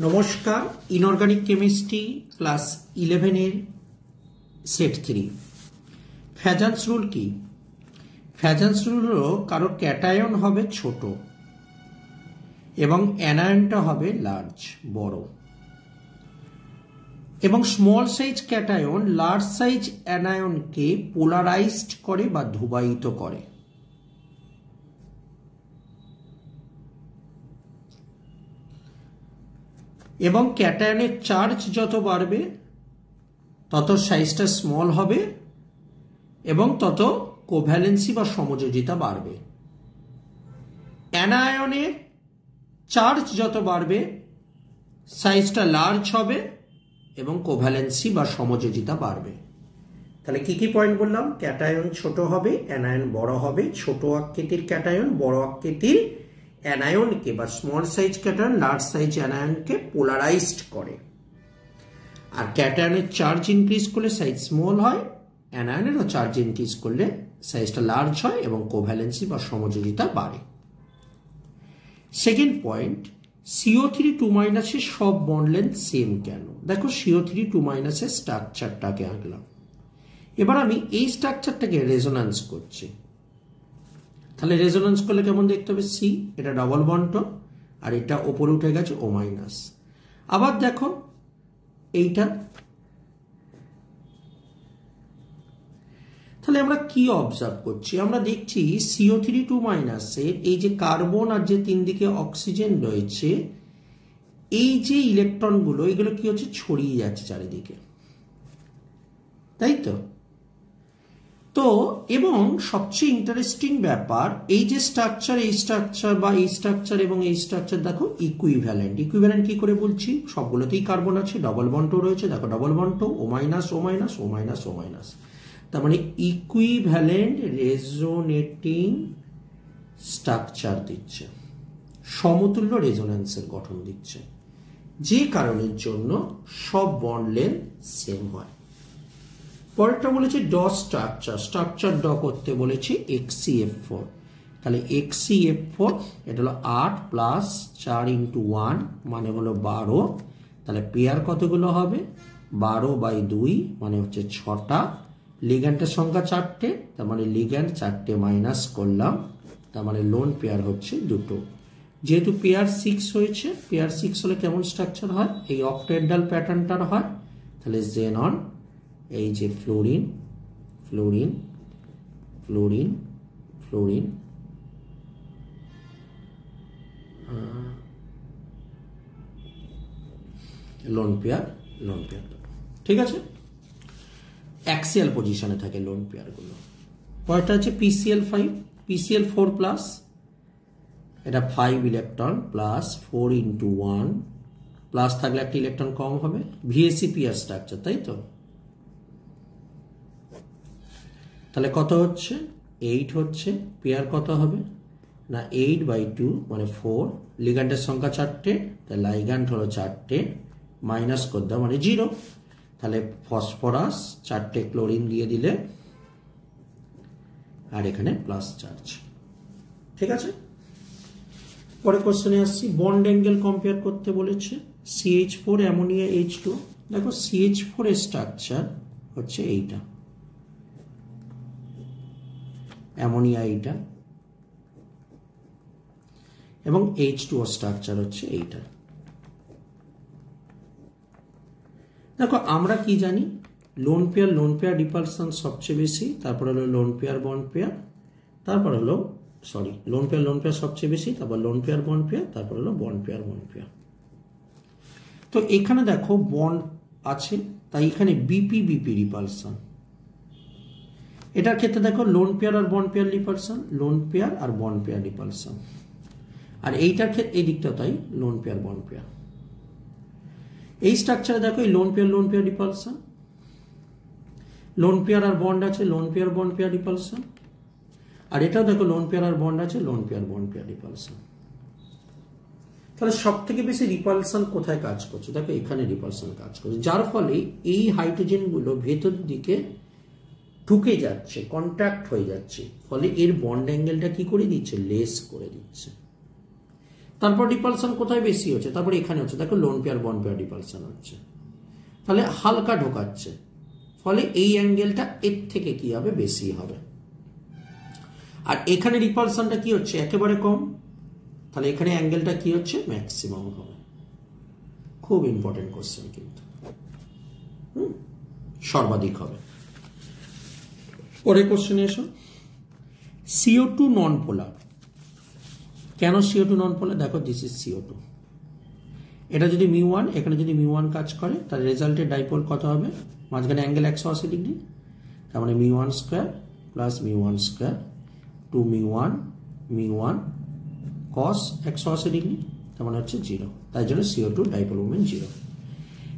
নমস্কার inorganic chemistry class ইলেভেনের set three Fajans rule কি? ফ্যাজান্স রুল হল কারও ক্যাটায়ন হবে ছোট এবং অ্যানায়নটা হবে লার্জ বড়। এবং small size cation large size অ্যানায়নকে polarised করে বা ধুবায়িত করে। এবং ক্যাটায়নের চার্জ যত বাড়বে, তত সাইজটা স্মল হবে এবং তত কোভ্যালেন্সি বা সমযোজিতা বাড়বে। অ্যানায়নের চার্জ যত বাড়বে, সাইজটা লার্জ হবে এবং কোভ্যালেন্সি বা সমযোজিতা বাড়বে। তাহলে কি কি পয়েন্ট বললাম? ক্যাটায়ন ছোট হবে অ্যানায়ন বড় হবে, ছোট আকৃতির ক্যাটায়ন, বড় আকৃতির অ্যানায়নকে বা small size cation large size অ্যানায়নকে polarised করে। আর ক্যাটায়নের চার্জ ইনক্রিজ করলে সাইজ স্মল হয় অ্যানায়নেরও চার্জ ইনক্রিজ করলে সাইজটা লার্জ হয় এবং কোভ্যালেন্সি বা সমযোজিতা বাড়ে। Second point CO three two মাইনাসের সব বন্ড সেম কেন? দেখো সিও থ্রি টু মাইনাসের স্ট্রাকচারটাকে আঁকলাম। এবার আমি এই স্ট্রাকচারটাকে রেজোনান্স করছি। তাহলে রেজোনেন্স করলে কেমন দেখতে হবে? সি এটা ডবল বন্টন আর এটা ওপরে উঠে গেছে ও মাইনাস আবার দেখো, এইটা। তাহলে আমরা কি অবজার্ভ করছি? আমরা দেখছি সিও থ্রি টু মাইনাসের এই যে কার্বন আর যে তিন দিকে অক্সিজেন রয়েছে, এই যে ইলেকট্রনগুলো এগুলো কি হচ্ছে? ছড়িয়ে যাচ্ছে চারিদিকে। তাই তো? তো, এবং সবচেয়ে ইন্টারেস্টিং ব্যাপার, এই যে স্ট্রাকচার এই স্ট্রাকচার বা এই স্ট্রাকচার এবং এই স্ট্রাকচার দেখো ইকুইভ্যালেন্ট ইকুইভ্যালেন্ট কি করে বলছি? সবগুলোতেই কার্বন আছে ডবল বন্টও রয়েছে, দেখো double bond O minus O minus O minus O minus তার মানে ইকুইভ্যালেন্ট রেজোনেটিং স্ট্রাকচার দিচ্ছে। সমতুল্য রেজোন্যান্সের গঠন দিচ্ছে। যে কারণের জন্য সব বন্ড লেন্থ সেম হয়। পরেরটা বলেছে ড স্ট্রাকচার স্ট্রাকচার ড করতে বলেছে এক্সিএফ ফোর তাহলে এক্সিএফ ফোর এটা হলো আট প্লাস চার ইন্টু ওয়ান মানে হলো বারো। তাহলে পেয়ার কতগুলো হবে? বারো বাই দুই মানে হচ্ছে ছটা। লিগ্যান্টের সংখ্যা চারটে, তার মানে লিগ্যান্ট চারটে মাইনাস করলাম, তার মানে লোন পেয়ার হচ্ছে দুটো। যেহেতু পেয়ার সিক্স হয়েছে পেয়ার সিক্স হলে কেমন স্ট্রাকচার হয়? এই অক্টেডাল প্যাটার্নটার হয়। তাহলে জেনন এই যে fluorine fluorine fluorine fluorine lone pair lone pair ঠিক আছে? অ্যাক্সিয়াল পজিশনে থাকে লোন পেয়ারগুলো পরেরটা হচ্ছে PCl five PCl four plus এটা five electron plus four into one plus থাকলে একটা ইলেকট্রন কম হবে। ভিএসসি পিয়ার স্ট্রাকচার তাই তো? তাহলে কত হচ্ছে? এইট হচ্ছে। পেয়ার কত হবে? না এইট বাই টু মানে ফোর লিগান্ডের সংখ্যা চারটে, তাহলে লাইগান্ড হলো চারটে। মাইনাস করে দাও মানে জিরো তাহলে ফসফরাস চারটে ক্লোরিন দিয়ে দিলে আর এখানে প্লাস চার্জ ঠিক আছে? পরে কোশ্চেনে আসছি। বন্ড অ্যাঙ্গেল কম্পেয়ার করতে বলেছে। CH four ammonia H two দেখো সিএইচ ফোর স্ট্রাকচার হচ্ছে এইটা। অ্যামোনিয়া এইটা। এবং এইচ টু স্ট্রাকচার হচ্ছে এইটা। দেখো, আমরা কি জানি? Lone pair lone pair repulsion সবচেয়ে বেশি, তারপর হলো লোন পেয়ার বন্ড পেয়ার তারপর হলো sorry lone pair lone pair সবচেয়ে বেশি, তারপর লোন পেয়ার বন্ড পেয়ার তারপর হলো বন্ড পেয়ার বন্ড পেয়ার তো এখানে দেখো বন্ড আছে, তাই এখানে বিপি বিপি রিপালশন এটার ক্ষেত্রে দেখো লোন পেয়ার আর bond pair repulsion lone pair আর বন্ড পেয়ার রিপালশন আর এইটার ক্ষেত্রে এই দিকটা তাই লোন পেয়ার বন্ড পেয়ার এই স্ট্রাকচারে দেখো, এই lone pair lone pair repulsion lone pair আর বন্ড আছে lone pair bond pair repulsion আর এটাও দেখো লোন পেয়ার আর বন্ড আছে lone pair bond pair repulsion তাহলে সব থেকে বেশি রিপালশন কোথায় কাজ করছে? দেখো, এখানে রিপালশন কাজ করছে। যার ফলে এই হাইড্রোজেনগুলো ভেতর দিকে ঢুকে যাচ্ছে কন্ট্রাক্ট হয়ে যাচ্ছে। ফলে এর বন্ড অ্যাঙ্গেলটা কি করে দিচ্ছে? লেস করে দিচ্ছে। তারপর রিপালশন কোথায় বেশি হচ্ছে? তারপর এখানে হচ্ছে। দেখো lone pair bond pair repulsion হচ্ছে। তাহলে হালকা ঢোকাচ্ছে। ফলে এই অ্যাঙ্গেলটা এর থেকে কি হবে? বেশি হবে। আর এখানে রিপালশনটা কি হচ্ছে? একেবারে কম। তাহলে এখানে অ্যাঙ্গেলটা কি হচ্ছে? ম্যাক্সিমাম হবে। খুব ইম্পর্টেন্ট কোশ্চেন কিন্তু। সর্বাধিক হবে। পরের কোশ্চেনে এসো। সিও টু নন পোলার কেন সিও টু নন পোলার দেখো দিস ইজ সিও টু এটা যদি মিউ ওয়ান এখানে যদি মিউ ওয়ান কাজ করে তার রেজাল্টের ডাইপোল কত হবে? মাঝখানে অ্যাঙ্গেল একশো আশি ডিগ্রি তার মানে mu one square plus mu one square two mu one mu one cos একশো আশি ডিগ্রি তার মানে হচ্ছে জিরো তাই জন্য CO two dipole movement zero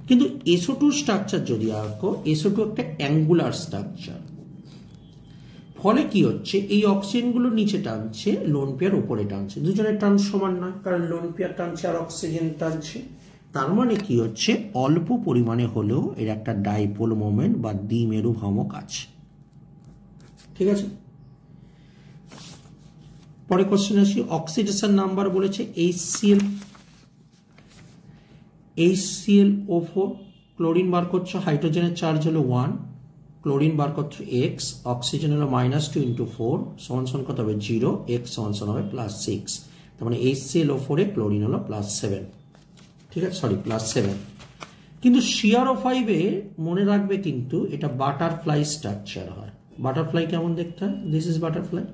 কিন্তু এসো টু স্ট্রাকচার যদি আঁকো এসো টু একটা অ্যাঙ্গুলার স্ট্রাকচার ফলে কি হচ্ছে? এই অক্সিজেনগুলো নিচে টানছে লোন পেয়ার উপরে টানছে। দুজনের টান সমান নয়, কারণ লোন পেয়ার টানছে আর অক্সিজেন টানছে। তার মানে কি হচ্ছে? অল্প পরিমাণে হলেও এর একটা ডাইপোল মোমেন্ট বা দ্বিমেরু ভ্রামক আছে। ঠিক আছে? পরে কোশ্চেন আসি। অক্সিডেশন নাম্বার বলেছে H Cl H O four chlorine বার করছ হাইড্রোজেনের চার্জ হলো ওয়ান ক্লোরিন বার করছ এক্স অক্সিজেন হলো মাইনাস টু ইন্টু ফোর সমান সমান কত হবে জিরো এক্স সমান সমান হবে প্লাস সিক্স তার মানে এইচ সিএল ও ফোরে ক্লোরিন হলো প্লাস সেভেন ঠিক আছে? সরি প্লাস সেভেন কিন্তু সিআরও ফাইভে মনে রাখবে কিন্তু এটা বাটারফ্লাই স্ট্রাকচার হয়। বাটারফ্লাই কেমন দেখতে হয়? দিস ইজ বাটারফ্লাই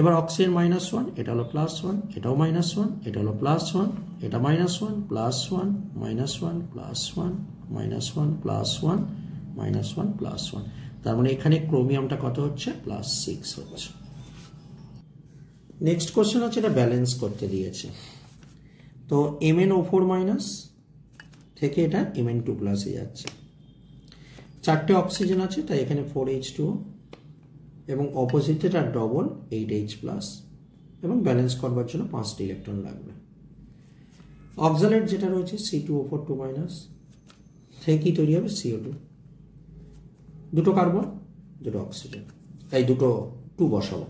এবার অক্সিজেন মাইনাস ওয়ান এটা হলো প্লাস ওয়ান এটাও মাইনাস ওয়ান এটা হলো প্লাস ওয়ান এটা minus one plus one minus one plus one minus one plus one minus one plus one তার মানে এখানে ক্রোমিয়ামটা কত হচ্ছে? প্লাস সিক্স হচ্ছে। নেক্সট কোশ্চেন হচ্ছে এটা ব্যালেন্স করতে দিয়েছে। তো M N O four minus থেকে এটা এম এন টু প্লাসে যাচ্ছে। চারটে অক্সিজেন আছে, তাই এখানে ফোর এইচ টু এবং অপোজিটে তার ডবল এইট এইচ প্লাস এবং ব্যালেন্স করবার জন্য পাঁচটি ইলেকট্রন লাগবে। অক্সালেট যেটা রয়েছে C two O four two minus থেকে তৈরি হবে? সিও টু দুটো কার্বন, দুটো অক্সিজেন। তাই দুটো টু বসাবো।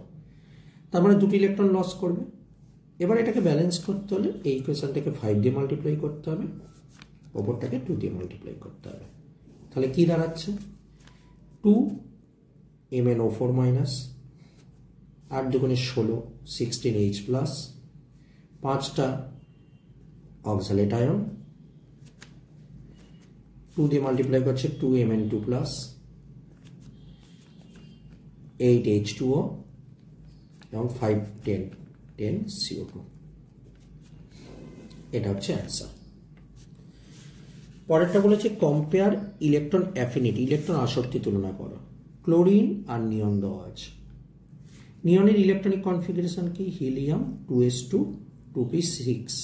তার মানে দুটো ইলেকট্রন লস করবে। এবার এটাকে ব্যালেন্স করতে হলে এই ইকুয়েশনটাকে ফাইভ দিয়ে মাল্টিপ্লাই করতে হবে। ওপরটাকে টু দিয়ে মাল্টিপ্লাই করতে হবে। তাহলে কি দাঁড়াচ্ছে? Two M N O four minus আট দুগুণে ষোলো সিক্সটিন এইচ প্লাস পাঁচটা অক্সালেট আয়ন টু দিয়ে মাল্টিপ্লাই করছে two M N two plus eight H two O এবং five ten ten CO two এটা হচ্ছে অ্যান্সার পরেরটা বলেছে কম্পেয়ার ইলেকট্রন অ্যাফিনিটি ইলেকট্রন আসক্তি তুলনা করো। ক্লোরিন আর নিয়ন দেওয়া আছে। নিয়নের ইলেকট্রনিক কনফিগারেশন কি? Helium two S two two P six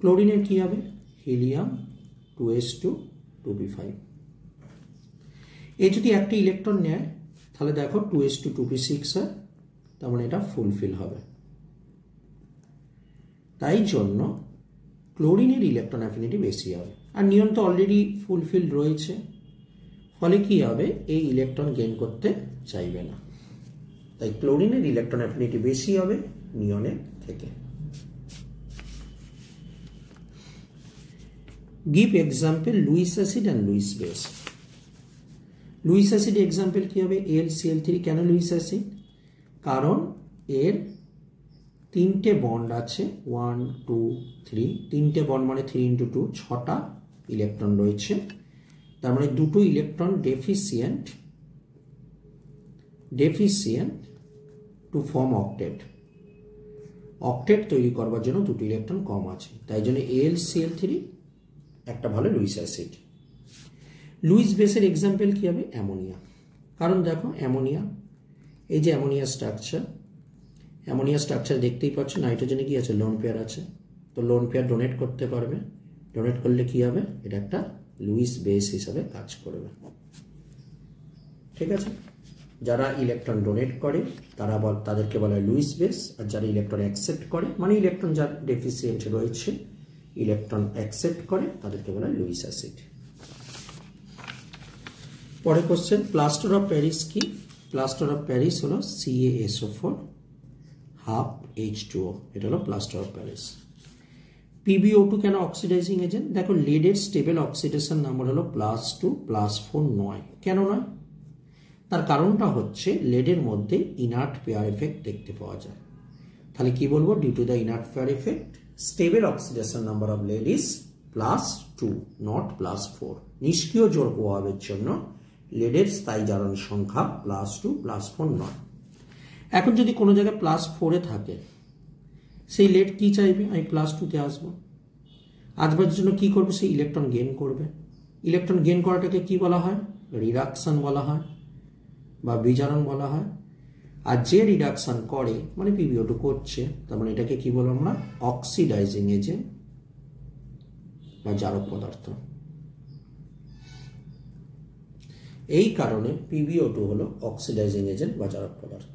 ক্লোরিনের কী হবে? Helium two S two two P five এই যদি একটি ইলেকট্রন নেয় তাহলে দেখো two S two two P six হয় তার মানে এটা ফুলফিল হবে। তাই জন্য ক্লোরিনের ইলেকট্রন অ্যাফিনিটি বেশি হবে। আর নিয়ন তো অলরেডি ফুলফিল রয়েছে। ফলে কি হবে? এই ইলেকট্রন গেইন করতে চাইবে না। তাই ক্লোরিনের ইলেকট্রন অ্যাফিনিটি বেশি হবে নিয়নের থেকে। Give example Lewis acid and Lewis base Lewis acid example কি হবে? এল সিএল থ্রি কেন লুইস অ্যাসিড? কারণ এর তিনটে বন্ড আছে। ওয়ান টু থ্রি তিনটে বন্ড মানে থ্রি ইন্টু টু ছটা ইলেকট্রন রয়েছে। তার মানে দুটো electron deficient deficient to form octet octet তৈরি করবার জন্য দুটো ইলেকট্রন কম আছে। তাই জন্য এল সিএল থ্রি একটা ভালো লুইস অ্যাসিড। লুইস বেসের এক্সাম্পল কী হবে? অ্যামোনিয়া। কারণ দেখো, অ্যামোনিয়া, এই যে অ্যামোনিয়া স্ট্রাকচার অ্যামোনিয়া স্ট্রাকচার দেখতেই পাচ্ছ, নাইট্রোজেনে কি আছে? লোন পেয়ার আছে। তো লোন পেয়ার ডোনেট করতে পারবে। ডোনেট করলে কি হবে? এটা একটা লুইস বেস হিসাবে কাজ করবে। ঠিক আছে? যারা ইলেকট্রন ডোনেট করে, তারা বল, তাদেরকে বলা হয় লুইস বেস। আর যারা ইলেকট্রন অ্যাকসেপ্ট করে মানে ইলেকট্রন যার ডেফিসিয়েন্ট রয়েছে ইলেকট্রন অ্যাকসেপ্ট করে, তাদেরকে বলা হয় লুইস অ্যাসিড পরে কোশ্চেন প্লাস্টার অফ প্যারিস কি? প্লাস্টার অফ প্যারিস হলো CaSO four half H two O এটা হলো plaster of Paris PbO two কেন অক্সিডাইজিং এজেন্ট দেখো লেডের স্টেবল অক্সিডেশন নাম্বার হলো প্লাস টু প্লাস ফোর নয়। কেন না তার কারণটা হচ্ছে লেডের মধ্যে ইনার্ট পেয়ার এফেক্ট দেখতে পাওয়া যায়। তাহলে কি বলব? Due to the inert pair effect stable oxidation number of lead is plus two not plus four নিষ্ক্রিয় জোর প্রভাবের জন্য লেডের স্থায়ী জারণ সংখ্যা প্লাস টু প্লাস ফোর নয়। এখন যদি কোনো জায়গায় প্লাস ফোরে থাকে, সেই লেড কি চাইবে? আমি প্লাস টুতে আসব। আসবার জন্য কি করবে? সেই ইলেকট্রন গেন করবে। ইলেকট্রন গেন করাটাকে কি বলা হয়? রিডাকশন বলা হয় বা বিজারণ বলা হয়। আর যে রিডাকশান করে মানে পিবিও টু করছে, তার মানে এটাকে কি বলব আমরা? অক্সিডাইজিং এজেন্ট বা জারক পদার্থ। এই কারণে পিবিও টু হলো অক্সিডাইজিং এজেন্ট বা জারক পদার্থ।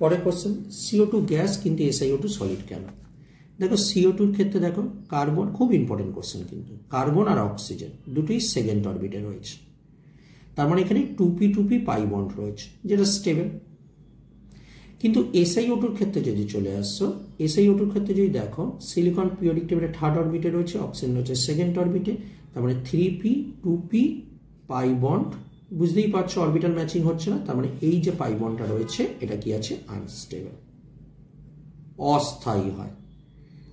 পরের কোশ্চেন সিও টু গ্যাস কিন্তু এসআইও টু সলিড কেন? দেখো সিও টুর ক্ষেত্রে দেখো কার্বন খুব ইম্পর্টেন্ট কোশ্চেন কিন্তু। কার্বন আর অক্সিজেন দুটোই সেকেন্ড অরবিটে রয়েছে। তার মানে এখানে টুপি টুপি পাই বন্ড রয়েছে, যেটা স্টেবল কিন্তু এসআইও টুর ক্ষেত্রে যদি চলে আসছো এসআইও টুর ক্ষেত্রে যদি দেখো সিলিকন পিওরিক টেবিলে থার্ড অরবিটে রয়েছে অক্সিজেন রয়েছে সেকেন্ড অরবিটে তার মানে three P two P pi bond. বুঝতেই পারছ অরবিটাল ম্যাচিং হচ্ছে না, তার মানে এই যে পাই বন্ডটা রয়েছে, এটা কি আছে? আনস্টেবল অস্থায়ী হয়।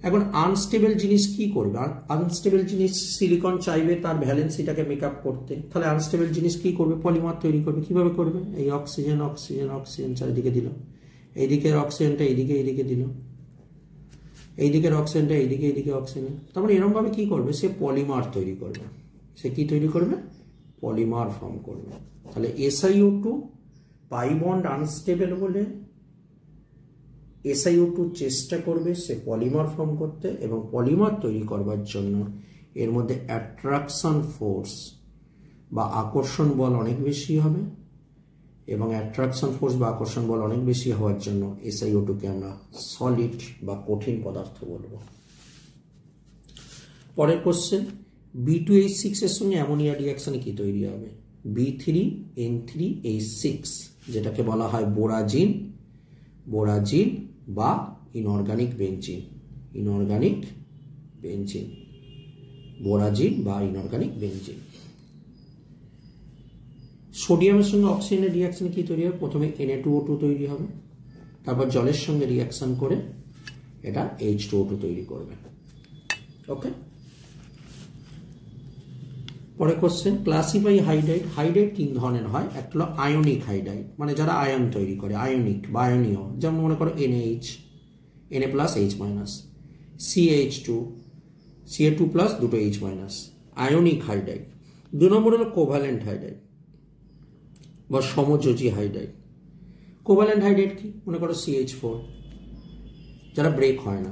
এখন আনস্টেবল জিনিস কি করবে? আনস্টেবল জিনিস সিলিকন চাইবে, তার ভ্যালেন্সিটাকে মেক আপ করতে। তাহলে আনস্টেবল জিনিস কি করবে? পলিমার তৈরি করবে। কীভাবে করবে? এই অক্সিজেন অক্সিজেন অক্সিজেন চারিদিকে দিল। এইদিকের অক্সিজেনটা এইদিকে এইদিকে দিল। এইদিকের অক্সিজেনটা এইদিকে এইদিকে অক্সিজেন তার মানে এরকমভাবে কি করবে? সে পলিমার তৈরি করবে। সে কি তৈরি করবে? পলিমার ফর্ম করবে। তাহলে এসআইও টু পাইবন্ড আনস্টেবল বলে এসআইও টু চেষ্টা করবে সে পলিমার ফর্ম করতে এবং পলিমার তৈরি করবার জন্য। এর মধ্যে অ্যাট্রাকশন ফোর্স বা আকর্ষণ বল অনেক বেশি হবে এবং অ্যাট্রাকশন ফোর্স বা আকর্ষণ বল অনেক বেশি হওয়ার জন্য এসআইও টুকে আমরা সলিড বা কঠিন পদার্থ বলব। পরের কোশ্চেন বি টু এইচ সিক্সের সঙ্গে অ্যামোনিয়া রিয়াকশানে কি তৈরি হবে? B three N three H six যেটাকে বলা হয় বোরাজিন বোরাজিন বা inorganic benzene inorganic benzene borazine বা ইনঅর্গানিক বেঞ্জিন সোডিয়ামের সঙ্গে অক্সিজেনের রিয়াকশানে কি তৈরি হবে? প্রথমে এনএ টু ও টু তৈরি হবে, তারপর জলের সঙ্গে রিয়াকশান করে এটা এইচ টু ও টু তৈরি করবে। ওকে পরে কোশ্চেন ক্লাসিফাই হাইড্রাইড হাইড্রাইড তিন ধরনের হয়? একটা হলো আয়নিক হাইড্রাইড মানে যারা আয়ন তৈরি করে আয়নিক বা আয়নীয় যেমন মনে করো NH Na plus H minus CH two Ca two plus দুটো এইচ মাইনাস আয়নিক হাইড্রাইড দু নম্বর হলো কোভ্যালেন্ট হাইড্রাইড বা সমযোজী হাইড্রাইড কোভ্যালেন্ট হাইড্রাইড কি? মনে করো সিএইচ ফোর যারা ব্রেক হয় না,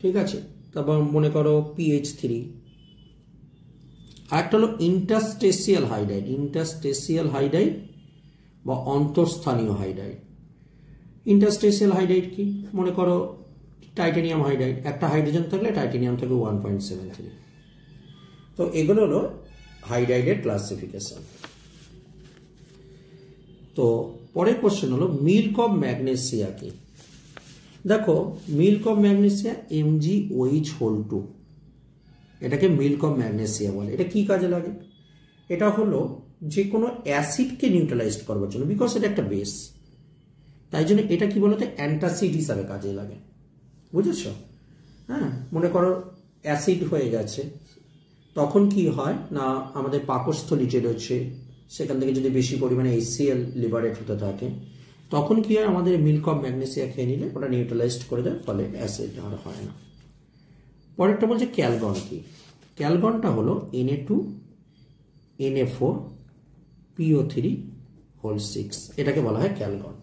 ঠিক আছে? তারপর মনে করো পিএইচ থ্রি আরেকটা হলো ইন্টারস্টেসিয়াল হাইড্রাইড ইন্টারস্টেসিয়াল হাইড্রাইড বা অন্তঃস্থানীয় হাইড্রাইড ইন্টারস্টেসিয়াল হাইড্রাইড কি? মনে করো টাইটেনিয়াম হাইড্রাইড একটা হাইড্রোজেন থাকলে টাইটেনিয়াম থাকে ওয়ান পয়েন্ট সেভেন থ্রি তো এগুলো হলো হাইড্রাইডের ক্লাসিফিকেশন তো পরের কোশ্চেন হলো মিল্ক অফ ম্যাগনেসিয়া কি? দেখো, milk of magnesia Mg OH whole two এটাকে মিল্ক অফ ম্যাগনেসিয়া বলে। এটা কি কাজে লাগে? এটা হলো যে কোনো অ্যাসিডকে নিউট্রালাইজ করবার জন্য, বিকজ এটা একটা বেস। তাই জন্য এটা কি বলতো? অ্যান্টাসিড হিসাবে কাজে লাগে। বুঝেছ? হ্যাঁ মনে করো অ্যাসিড হয়ে গেছে। তখন কি হয়? না, আমাদের পাকস্থলী যে রয়েছে। সেখান থেকে যদি বেশি পরিমাণে এসিএল লিবারেট হতে থাকে, তখন কি হয়? আমাদের মিল্ক অফ ম্যাগনেসিয়া খেয়ে নিলে ওটা নিউট্রালাইজড করে দেয়, ফলে অ্যাসিড আর হয় না। পরেরটা বলছে ক্যালগন কি? ক্যালগনটা হলো Na two Na four PO three whole six এটাকে বলা হয় ক্যালগন।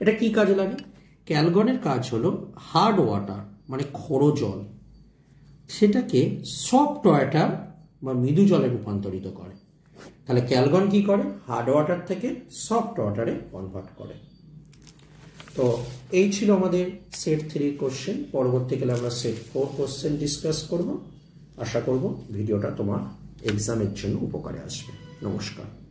এটা কি কাজে লাগে? ক্যালগনের কাজ হলো হার্ড ওয়াটার মানে খড়ো জল। সেটাকে সফট ওয়াটার বা মৃদু জলে রূপান্তরিত করে। তাহলে ক্যালগন কি করে? হার্ড ওয়াটার থেকে সফট ওয়াটারে কনভার্ট করে। তো এই ছিল আমাদের সেট থ্রি কোশ্চেন পরবর্তীকালে আমরা সেট ফোর কোশ্চেন ডিসকাস করব। আশা করব ভিডিওটা তোমার এক্সামের জন্য উপকারে আসবে। নমস্কার।